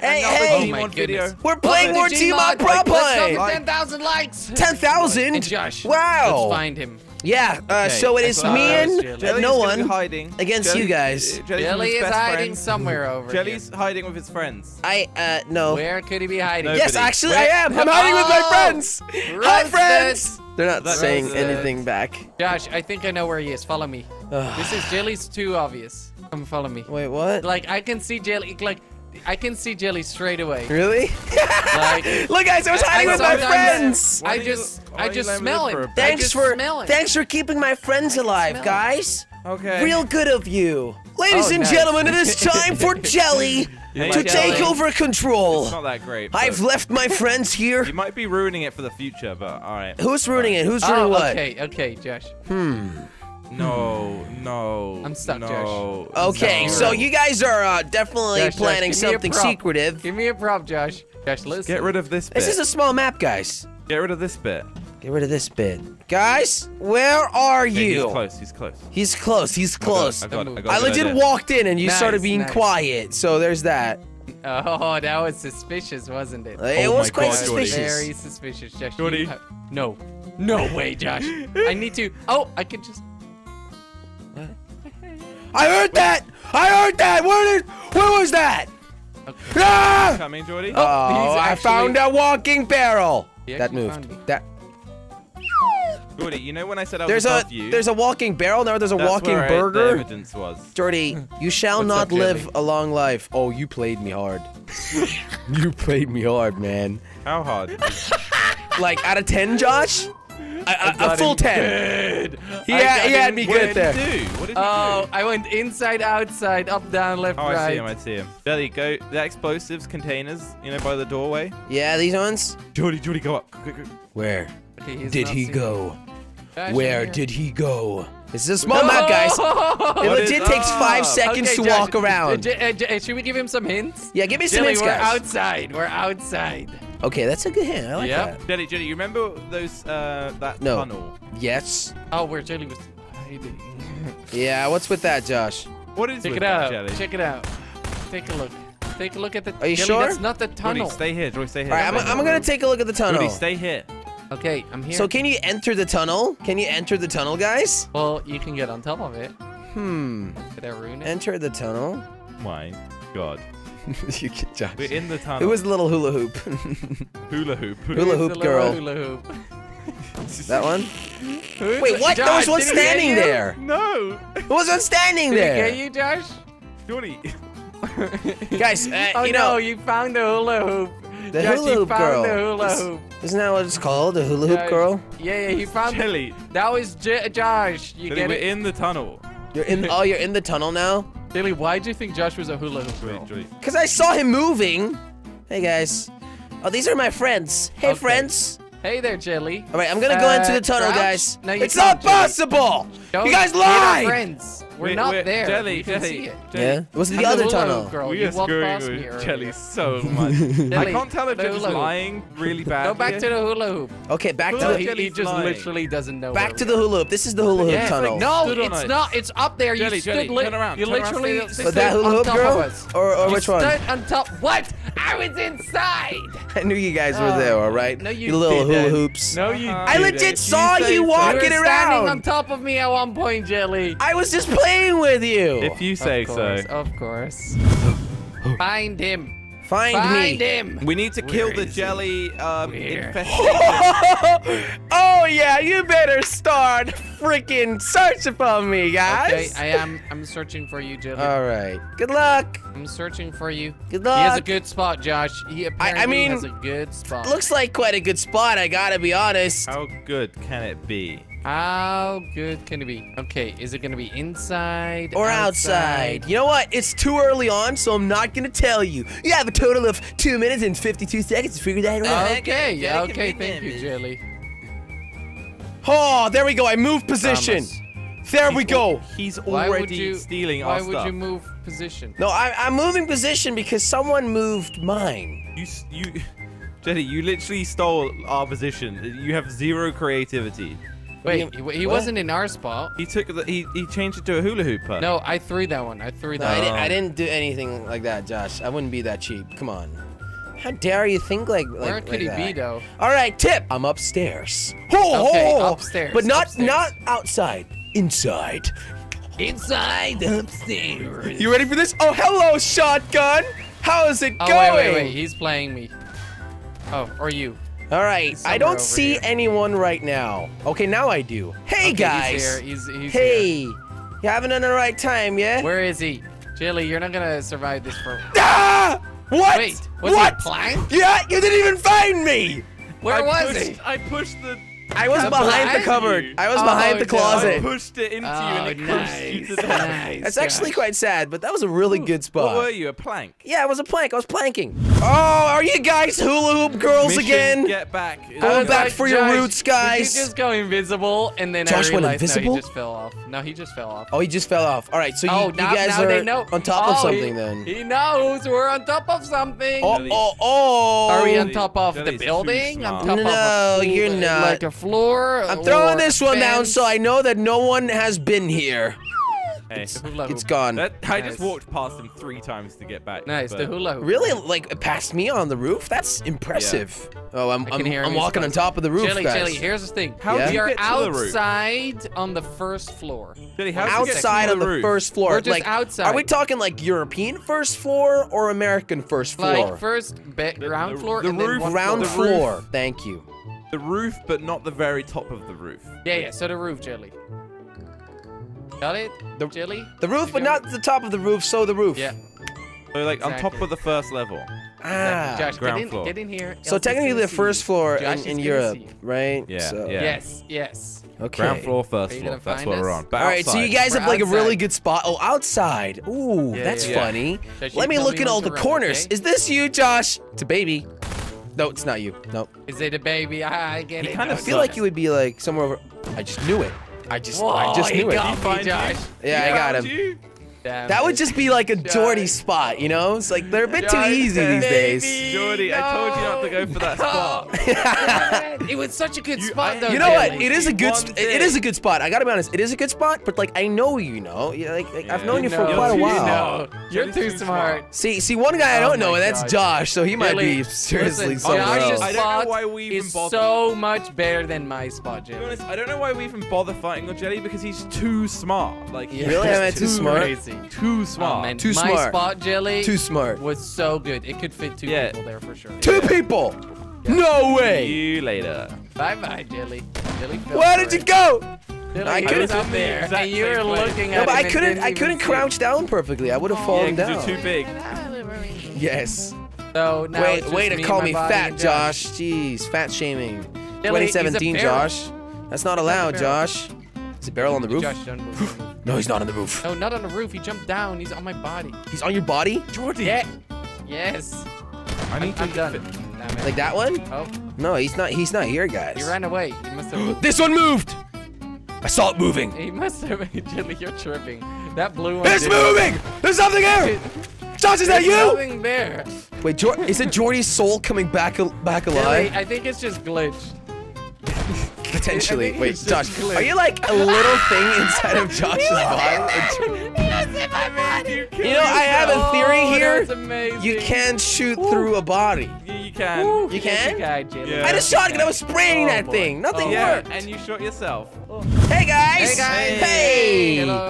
Hey, another hey. Gmod Oh my video. goodness. We're playing more Team to Gmod Gmod. Prop Let's go for 10,000 likes. 10,000? And Josh. Wow. Let's find him. Yeah, uh, Okay, so it I is thought me and Jelly. uh, Jelly's no one hiding against you guys. Jelly's with Jelly is hiding friends. somewhere over Jelly's here. hiding with his friends. I, uh, no. Where could he be hiding? No. Yes, actually, Where- I am. I'm hiding with my Oh, friends. Hi, friends. They're not That saying anything back. Josh, I think I know where he is. Follow me. This is Jelly's too obvious. Come follow me. Wait, what? Like I can see Jelly. Like I can see Jelly straight away. Really? Like Look, guys, I was hiding I with my friends. I don't you- just, I just smell live him. for a bit? I Thanks for smell him. thanks for keeping my friends alive, Smell it. guys. Okay. Real good of you. Ladies Oh, and nice. gentlemen, it is time for Jelly to Jelly. take over control. It's not that great. I've left my friends here. You might be ruining it for the future, but all right. Who's ruining it? Who's oh, ruining Oh, what? okay, okay, Josh. Hmm. No, no. I'm stuck, no, Josh. Okay, no. so you guys are uh, definitely Josh, Josh, planning give me a something secretive. Give me a prop, Josh. Josh, listen. Get rid of this bit. This is a small map, guys. Get rid of this bit. Get rid of this bit. Guys, where are Okay, you? He's close. He's close. He's close. He's close. I got, it, I, got I a good legit idea. walked in and you Nice, started being nice. quiet, so there's that. Oh, that was suspicious, wasn't it? It Oh was my quite God, Jordi. suspicious. Very suspicious, Josh. Jordi. You have- No. No way, Josh. I need to. Oh, I can just. I heard that! I heard that! Where did? Where was that? Okay. Ah! Coming, Jordi. Oh, I actually- found a walking barrel. That moved. me. That Jordi, you know when I said I was there's a you? there's a walking barrel. Now there's a that's walking where I- the burger. evidence was. Jordi, you shall not up, live a long life. Oh, you played me hard. you played me hard, man. How hard? Like out of ten, Josh? A, a- a, got full ten. Good. He I had, he had me what good did there. do? What did he Oh, do? I went inside, outside, up, down, left, Oh, I see him. I see him. Jelly, go. The explosives containers, you know, by the doorway. Yeah, these ones. Jordi, Jordi, go up. Where Okay, did he go? me. Where I'm did he go? This is a small map, guys. It What legit is takes five up? seconds Okay, to Josh, walk around. uh, uh, uh, should we give him some hints? Yeah, give me some Jelly, hints, we're guys. outside. We're outside. Okay, that's a good hint. I like Yep. that. Jelly, Jelly, you remember those uh that No. tunnel? Yes. Oh, where Jelly was hiding. Yeah, what's with that, Josh? What is Check with it that, out. Jelly? Check it out. Take a look. Take a look at the. Are you Jelly, sure? That's not the tunnel. Jordi, stay here. Jordi, stay here. All right, I'm, I'm gonna take a look at the tunnel. Jordi, stay here. Okay, I'm here. So can you enter the tunnel? Can you enter the tunnel, guys? well, you can get on top of it. Hmm. Did I ruin it? Enter the tunnel. My God. you can, Josh. We're in the tunnel. Who was the little hula hoop? hula hoop? Hula hoop girl. Hula hoop. that one? Who's Wait, the- what? There Josh, was one did he get standing there. No. Who was one standing Did he there? get you, Josh? Jordi. Guys, uh, oh you no, know, you found the hula hoop. the Josh, hula you hoop found girl. the hula Is- hoop. Isn't that what it's called? The hula hoop Josh. girl? Yeah, yeah, he found. the- That was J- Josh. You Jelly, get we're it? in the tunnel. You're in. oh, you're in the tunnel now. Billy, why do you think Josh was a hula hoop girl? Jordi, Jordi. Cause I saw him moving. Hey guys. Oh, these are my friends. Hey Okay. friends. Hey there, Jelly. All right, I'm gonna go into Uh, the tunnel, crouch? guys. No, you it's can't, not Jelly. possible. Don't you guys hate our lied. friends. We're, We're- not we're- there. Jelly, you can Jelly, see it. Jelly. Yeah. What's the other tunnel? girl. we are walked past me screwing with earlier. Jelly so much. I can't tell if the Jelly's hula hoop. lying really bad. Go back to the hula hoop. Okay, back to Hula No, the he, he just lying. literally doesn't know. back to the hula hoop. This is the hula hoop Yeah, tunnel. no, it's not. It's up there. You stood Jelly, li- turn around, You turn literally stay- stay- that stood hula on hoop top girl? of us. Or, or which one? Stood on top. What? I was inside. I knew you guys were Oh, there, all right? no, you little hula didn't. hoops. No, you. Uh-huh. I didn't. legit saw say you so. walking you were standing on top of me at one point, Jelly. I was just playing with you. If you say of course, so. Of course. Find him. Find, Find me. him. We need to Where kill the jelly um, infestation. oh yeah, you better start freaking searching for me, guys. Okay. I am. I'm searching for you, Jelly. all right. Good luck. I'm searching for you. Good luck. He has a good spot, Josh. He apparently mean, has a good spot. Looks like quite a good spot. I gotta be honest. How good can it be? How good can it be? Okay, is it gonna be inside Or outside. You know what? It's too early on, so I'm not gonna tell you. You have a total of two minutes and 52 seconds to figure that out. Okay, Jelly can okay, thank you, damaged. Jelly. Oh, there we go. I moved position. Promise. There we go. al- He's Why would already you stealing Why would stuff. you move position? No, I, I'm moving position because someone moved mine. You, you, Jelly, you literally stole our position. You have zero creativity. Wait, he, he wasn't in our spot. He took the he, he changed it to a hula hooper. No, I threw that one. I threw No, that. I, didn't, Oh. I didn't do anything like that, Josh. I wouldn't be that cheap. Come on. How dare you think like, like Where could like he that? be though? All right, tip. I'm upstairs. Ho, Okay, ho, upstairs, But not upstairs. not outside. Inside. Inside upstairs. You ready for this? Oh, hello, shotgun. How's it Oh going? wait, wait, wait. He's playing me. Oh, or you? All right. Somewhere I don't see here. anyone right now. Okay, now I do. Hey Okay, guys. He's here. He's, he's hey. here. You having done the right time, yeah? Where is he? Jelly, you're not gonna survive this for. Ah! What? Wait, was what? he plank? Yeah, you didn't even find me. Where I was pushed, he? I pushed the. I was I'm behind the cupboard. you. I was Oh, behind the no. I closet. pushed it into you Oh, and it crushed you nice, to death. nice. That's actually quite sad, but that was a really good spot. What were you? A plank? Yeah, it was a plank. I was planking. Oh, are you guys hula hoop girls Mission, again? Get back. Going I was back like, for your Josh, roots, did you guys. just go invisible, and then Josh I went invisible? no, he just fell off. No, he just fell off. Oh, he just fell off. All right, so you, oh, you now, guys are they know. on top of Oh, something he, then. He knows we're on top of something. Oh, oh, oh. Are we on top of the building? On top No, a, you're not. Like a floor? I'm throwing this one down so I know that no one has been here. Hey. The hula It's hoop. gone. That, I just walked past him three times to get back. Nice, the hula hoop. Really, like past me on the roof? That's impressive. Oh, I'm I can I'm, hear. I'm walking on top of the roof, Jelly, guys. Jelly, here's the thing. How Yeah? did We you are get to the roof? outside on the first floor. Jelly, how did you get outside to on the roof? first floor. We're just like, outside. Are we talking like European first floor or American first floor? Like first be- ground the- floor the and roof- one Ground the floor. roof. floor. Thank you. The roof, but not the very top of the roof. Yeah, yeah. So the roof, Jelly. Got it? The- Jelly? The roof, but not the top of the roof. So the roof. Yeah. So like on top of the first level. Ah. Josh, ground get in, floor. get in here. So else technically, the first floor Josh in, in Europe, right? Yeah, So, yeah. Yes, yes. Okay. Ground floor, first floor. That's find what we're on. But All right, so you guys We're have like a really good spot. Oh, outside. Ooh, Yeah, that's yeah, yeah. funny. Josh, Let me look me at all the run, corners. okay? Is this you, Josh? It's a baby. No, it's not you. No. Is it a baby? I I get He it. kinda I feel like you would be like somewhere over. I just knew it. I just, Whoa, I just knew it. got me. Josh. Yeah, He I got him. you? Damn That would just be like a Josh. Jordi spot, you know? It's like they're a bit too easy these days. baby. Jordi, I told you not to go for that spot. it was such a good You- spot, I- though. You know what? Jelly. It is a good. Sp- it it is a good spot. I gotta be honest. It is a good spot, but like I know you know. Yeah, like, like I've known you, You for quite a you while. know. You're Jelly's too too smart. See, see, one guy I Oh don't know, and that's gosh. Josh. So he might Jelly, be seriously listen, somewhere Josh's else. I don't know spot why we even is bother. so much better than my spot, To Jelly. I don't know why we even bother fighting with Jelly because he's too smart. Like, he's Really? just Am I too smart? Crazy. Too um, Oh, man. Too my smart. spot, Jelly, Too smart. was so good. It could fit two Yeah. people there for sure. Two people. No way. See you later. Bye bye, Jelly. Jelly Where for did you it. go? Jelly I was couldn't- up there, Exact and you were same place. looking No, at but I couldn't. I couldn't see crouch down perfectly. I would have Oh. Yeah, fallen 'cause down. you're too big. Yes. So now Wait, it's way to me, call me fat, and Josh. Jeez, fat shaming. Jelly, 2017. Josh. That's not allowed. Josh. Is a barrel on the roof? Josh, don't move, don't move. No, he's not on the roof. No, not on the roof. He jumped down. He's on my body. He's on your body? Jordi. Yeah. Yes. I need to I'm done. fit- Damn it. Like that one? Oh, No, he's not. He's not here, guys. he ran away. He must have. This one moved. I saw it moving. he must have. Jelly, you're tripping. That blue one. It's did- moving. There's something here. Josh, is that There's you? nothing there. Wait, Jor- is it Jordi's soul coming back al- back Jelly, alive? I think it's just glitched. Potentially. Wait, Josh, just are you like a little thing inside of Josh's body? You know, I have a theory Oh, here. That's. You can shoot through a body. Yeah, you can. Woo, You can? guy, Jelly. Yeah. I just shot it. I was spraying Oh, that boy. thing. Nothing Oh, Yeah, worked. and you shot yourself. Hey guys. Hey guys. Hey. Hello.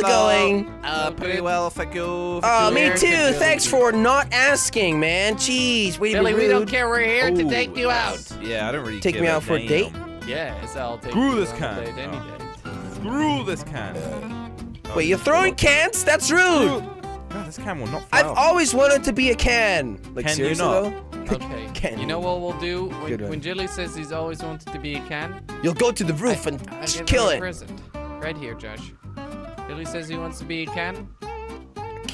Hello. Hello. How's it going? Uh, pretty well, thank you. Oh, me too. could Jelly Thanks be? for not asking, man. Jeez, way to Jelly, be we don't care. We're here to take you out. Yeah, I don't really Take give me out for a damn. date? Yes, I'll take Screw you this on a can. date any Oh. day. Screw this can. Oh, Wait, you're throwing cans? That's rude. God, this can will not fly I've off. always wanted to be a can. Like Can you seriously though? Okay. Can you know what we'll do? When, Good when Jelly says he's always wanted to be a can, You'll go to the roof I- and I'll just kill him it. present. Right here, Josh. Jelly says he wants to be a can.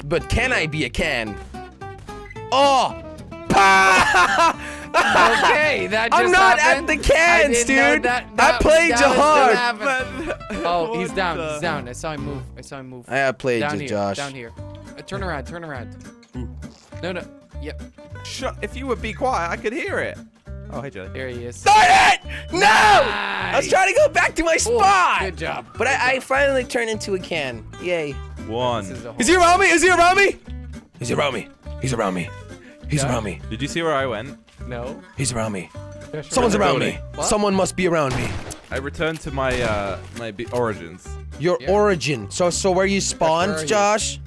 But can I be a can? Oh! Okay, that just I'm not happened. at the cans, I dude. That, I that, played that you hard. Oh, he's down. the- He's down. I saw him move. I saw him move. I played down you, here. Josh. Down here. Uh, turn around. Turn around. No, no. Yep. Shut. If you would be quiet, I could hear it. Oh, hey, Jelly. Here he is. Darn it! No! I was trying to go back to my spot. Good job. But I, I finally turned into a can. Yay. One. is Is he around me? Is he around me? He's around me. He's around me. He's Yeah. around me. Did you see where I went? No. He's around me. Josh, Someone's around me. What? Someone must be around me. I returned to my uh my origins. Your Yeah. origin. So so where you spawned, where are you?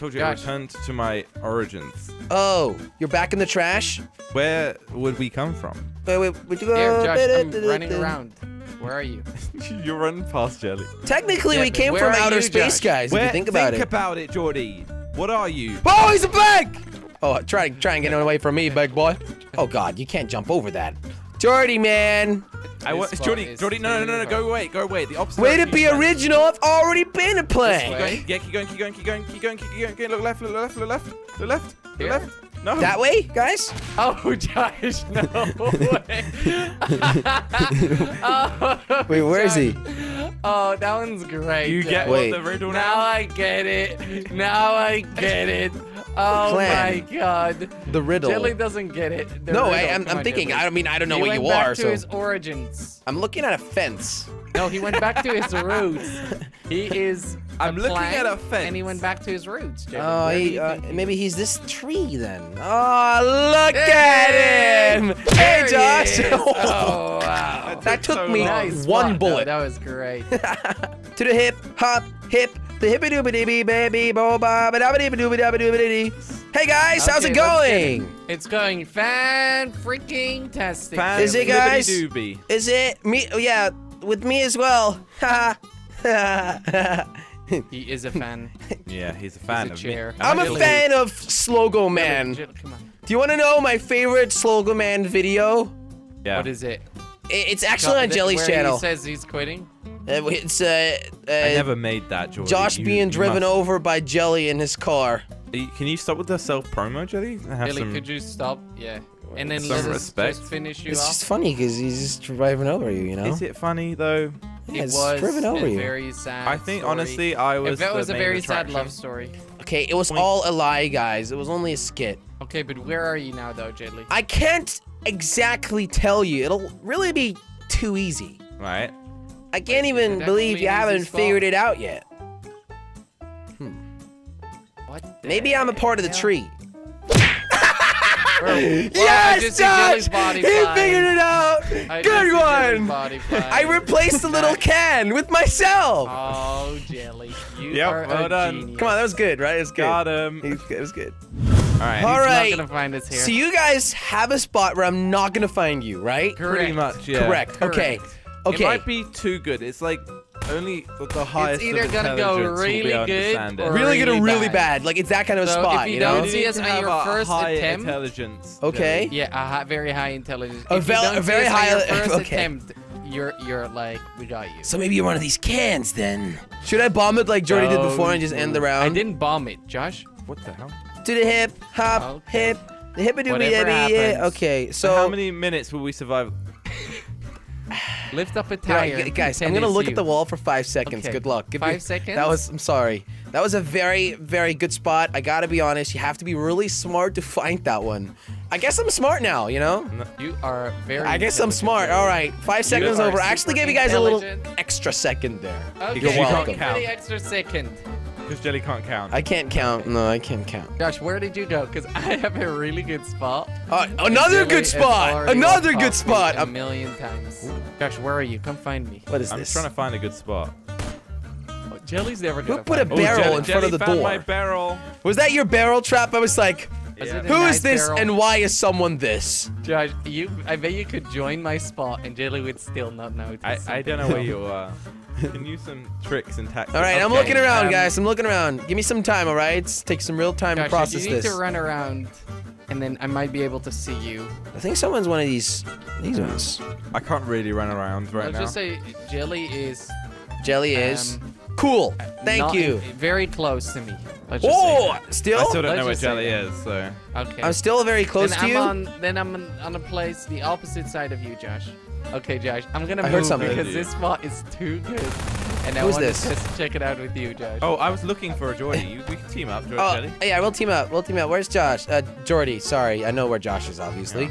Josh? I told you I returned to my origins. Oh, you're back in the trash? Where would we come from? Wait, wait, where'd you go? Here, Josh, I'm running around. Where are you? You're running past Jelly. Technically, Yeah, we came from outer you, space, Josh? guys. if you think about it. about it, Jordi. What are you? Oh, he's a bag! Oh, try try and get away from me, big boy. Oh God, you can't jump over that. Jordi, man. I wa- This Jordi, Jordi, no, no, no, no, go away, go away. The opposite. Way to be original. I've already been a This plane. way. Yeah, keep going, keep going, keep going, keep going, keep going, keep going. Look left, look left, look left, look left, look left. No. That way, guys? Oh, Josh, no way. oh, Wait, where is he? Josh. Oh, that one's great. You get Wait. what the riddle Now now? I get it. Now I get it. Oh Clan. my god. The riddle. Jelly doesn't get it. The no, I, riddle. I'm, I'm thinking. Jelly. I don't mean I don't know he what went you back are. to So his origins. I'm looking at a fence. No, he went back to his roots. He is. I'm a looking at a fence. And he went back to his roots. Jelly. Oh, Where he, uh, maybe he's this tree then. Oh, look There at him! he Hey, is. Josh! Oh wow. that took so me. Nice one spot, though. bullet. That was great. to the hip, hop, hip, the hippity dooby dee baby, bo ba ba da ba dee dooby da ba dooby dee. Hey guys, how's it Okay, let's going? It's going fan freaking tastic. Fan Is it, guys? doobie. Is it me? Oh, yeah, with me as well. Ha ha. He is a fan. Yeah, he's a fan a of chair. me. I'm a Jelly. fan of Slogoman. Jelly, Come on. Do you want to know my favorite Slogoman video? Yeah. What is it? It's actually on Th- Jelly's where channel. He says he's quitting. Uh, It's uh, uh, I never made that, Jordi. Josh You- being you driven must- over by Jelly in his car. Can you stop with the self promo, Jelly? Jelly, some- could you stop? Yeah. And then Some let us respect. just finish you It's off. just funny because he's just driving over you, you know? Is it funny though? Yeah, it it's was driven over a you. very sad. I think story. honestly, I was. If that the was a main very sad love story. Okay, it was Point. all a lie, guys. It was only a skit. Okay, but where are you now, though, Jelly? I can't exactly tell you. It'll really be too easy. Right. I can't Is even believe you haven't spot? figured it out yet. Hmm. What? the Maybe I'm a part of the hell? tree. Bro, I yes, just see Jelly's Josh! body He flying. figured it out. I Good one. I replaced the little can with myself. Oh, Jelly, you Yep, are well a done. genius. Come on, that was good, right? It was good. Got him. It was good. It was good. All right. All He's right. not gonna find us here. So you guys have a spot where I'm not gonna find you, right? Pretty much. Yeah. Correct. Okay. Okay. It might be too good. It's like only the, the highest. either of gonna go intelligence will be really good or really good or really really bad. bad. Like it's that kind of a So spot, if you you don't know? see us to at your a first high attempt- intelligence. Okay. Jelly. Yeah, a hi- very high intelligence. A if you don't a see very us your high- first okay. attempt, you're you're like we got you. So maybe you're one of these cans then. Should I bomb it like Jordi did before and just end the oh, round? I didn't bomb it, Josh. What the hell? To the hip, hop, Okay. hip, the hippity doobie Whatever dibby, Okay, So so how many minutes will we survive? Lift up a tire. guys, I'm gonna look you. at the wall for five seconds. Okay. Good luck. Give Five me, seconds? That was. I'm sorry. That was a very, very good spot. I gotta be honest. You have to be really smart to find that one. I guess I'm smart now. You know. You are very. I guess I'm smart. All right, five seconds over. I actually gave you guys a little extra second there. Okay, You're welcome. extra second. Because Jelly can't count. I can't count. No, I can't count. Josh, where did you go? Because I have a really good spot. Uh, another good spot. Another good spot. A I'm- million times. Josh, where are you? Come find me. what is this? I'm this? just trying to find a good spot. Oh, Jelly's never Who gonna Who put a find me. barrel Jelly, in front of Jelly the found door? my barrel. Was that your barrel trap? I was like, Was Yeah. it a who nice is this barrel? and why is someone this? Josh, you. I bet you could join my spot and Jelly would still not know. I, I don't know where you are. You can use some tricks and tactics. All right, I'm looking around, um, guys. I'm looking around. Give me some time, all right? It's take some real time Josh, to process this. you need this. to run around, and then I might be able to see you. I think someone's one of these these ones. I can't really run around right Let's now. just say Jelly is. Jelly is um, cool. Thank not- you. Very close to me. Let's just Oh, still? I still don't Let's know where just say Jelly that. is, so. Okay. I'm still very close then to I'm you. on. Then I'm on, on a place the opposite side of you, Josh. Okay, Josh. I'm gonna I move something. because this spot is too good, and I Who's want this? to just check it out with you, Josh. Oh, I was looking for a Jordi. You, we can team up, Jordi. Oh, Jelly. yeah, we'll team up. We'll team up. Where's Josh? Uh, Jordi. Sorry, I know where Josh is, obviously.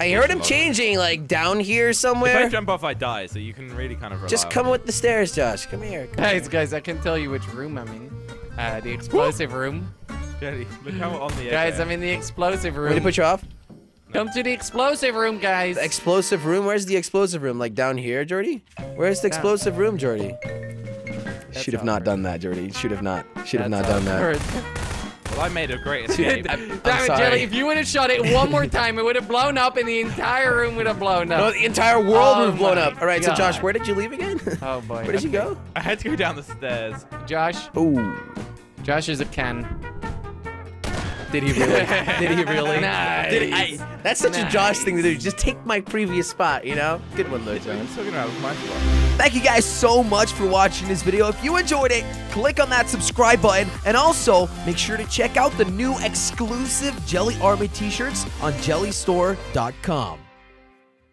I heard him ridiculous. changing, like down here somewhere. If I jump off, I die, so you can really kind of rely Just on come me. with the stairs, Josh. Come here. Come Guys, here. guys, I can tell you which room I'm in. Uh, the explosive room. Jelly, look how on the edge. Guys, I I'm in the explosive room. Ready to put you off? Come to the explosive room, guys. The explosive room? Where's the explosive room? Like down here, Jordi? Where's the explosive room, Jordi? Should have how not done that, Jordi. Should have not. Should have That's not done that. it hurts. Well, I made a great escape. Damn it, sorry. Jelly, if you would have shot it one more time, it would have blown up and the entire room would have blown No, up. the entire world Oh would have blown up. All right, so Josh, where did you leave again? Oh boy. where did you go? I had to go down the stairs. Josh, Ooh. Josh is a can. Did he really? did he really? Nice. Did I, that's such a Josh thing to do. Just take my previous spot, you know? Good one, though, What are you Josh. talking about? My spot. Thank you guys so much for watching this video. If you enjoyed it, click on that subscribe button. And also, make sure to check out the new exclusive Jelly Army t-shirts on jellystore.com.